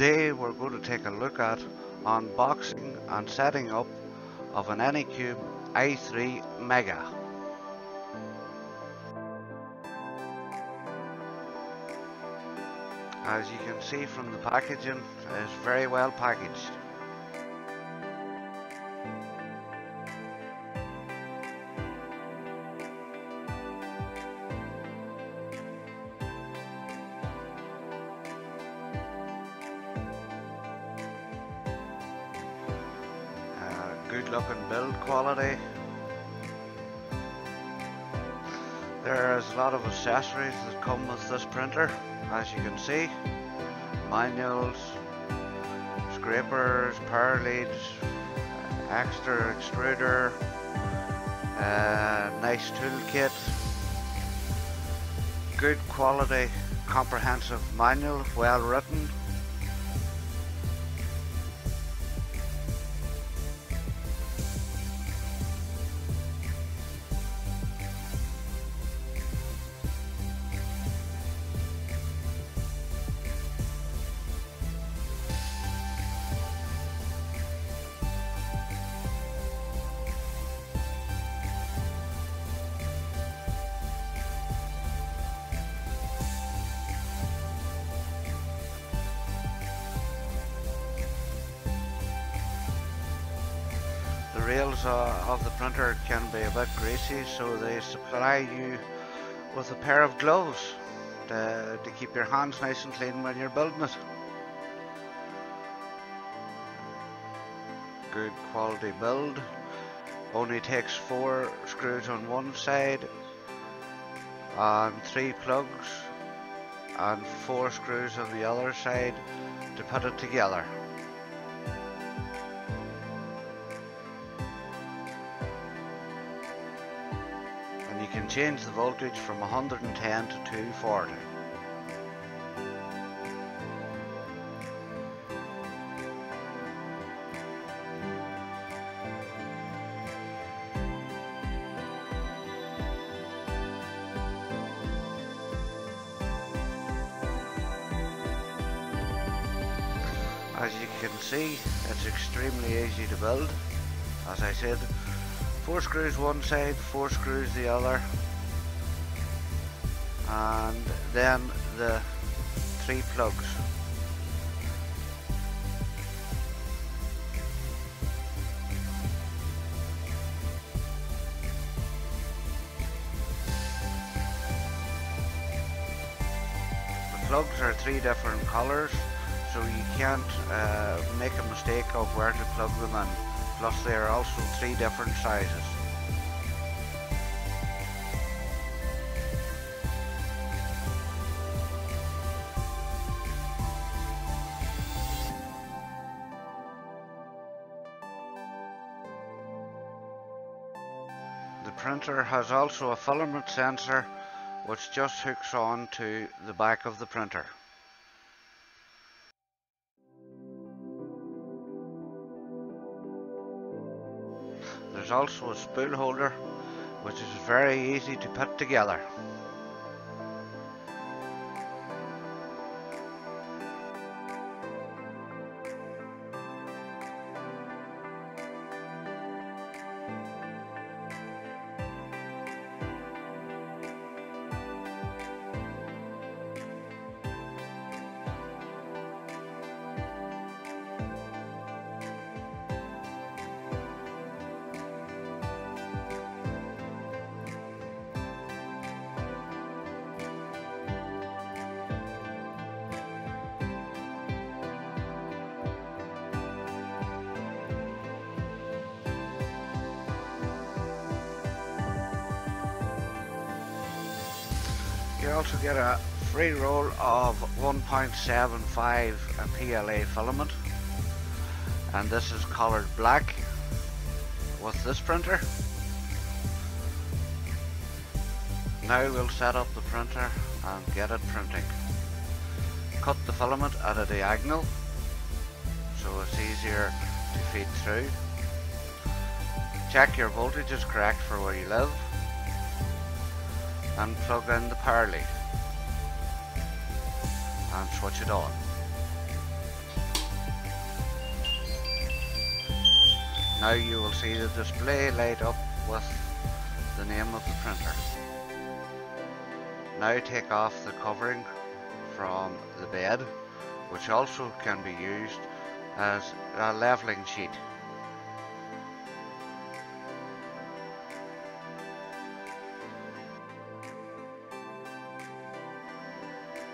Today we're going to take a look at unboxing and setting up of an Anycubic i3 Mega. As you can see from the packaging, it's very well packaged. Good looking build quality. There's a lot of accessories that come with this printer, as you can see. Manuals, scrapers, power leads, extra extruder, uh, nice toolkit, good quality comprehensive manual, well written, rails uh, of the printer can be a bit greasy so they supply you with a pair of gloves to, to keep your hands nice and clean when you're building it. Good quality build. Only takes four screws on one side and three plugs and four screws on the other side to put it together. Can change the voltage from 110 to 240. As you can see, it's extremely easy to build. As I said, four screws one side, four screws the other, and then the three plugs. The plugs are three different colours, so you can't uh, make a mistake of where to plug them in. Plus they are also three different sizes. The printer has also a filament sensor which just hooks on to the back of the printer. Also a spool holder which is very easy to put together. You also get a free roll of 1.75 PLA filament and this is colored black with this printer. Now we'll set up the printer and get it printing. Cut the filament at a diagonal so it's easier to feed through. Check your voltage is correct for where you live unplug in the power lead and switch it on. Now you will see the display light up with the name of the printer. Now take off the covering from the bed, which also can be used as a leveling sheet.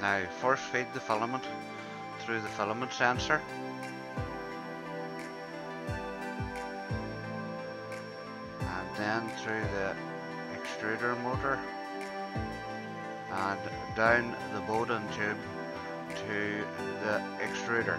Now force feed the filament through the filament sensor. And then through the extruder motor and down the Bowden tube to the extruder.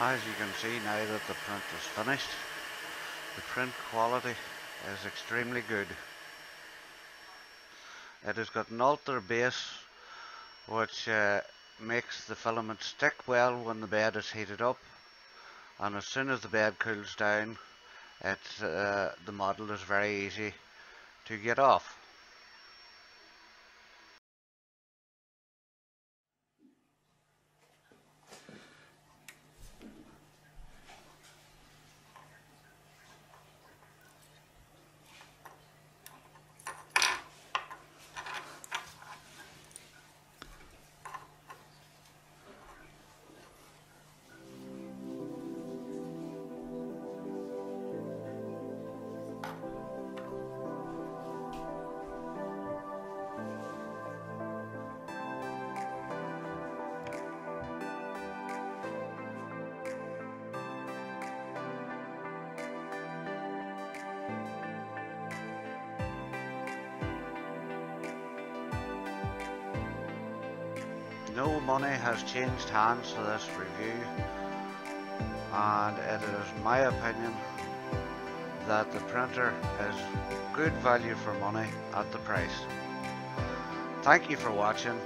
As you can see now that the print is finished, the print quality is extremely good. It has got an Ultrabase which uh, makes the filament stick well when the bed is heated up and as soon as the bed cools down it, uh, the model is very easy to get off. No money has changed hands for this review and it is my opinion that the printer is good value for money at the price. Thank you for watching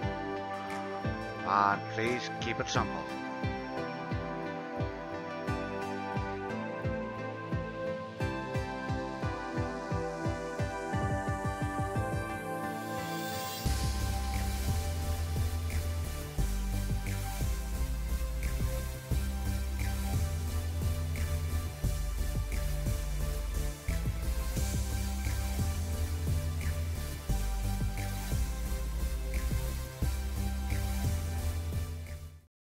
and please keep it simple.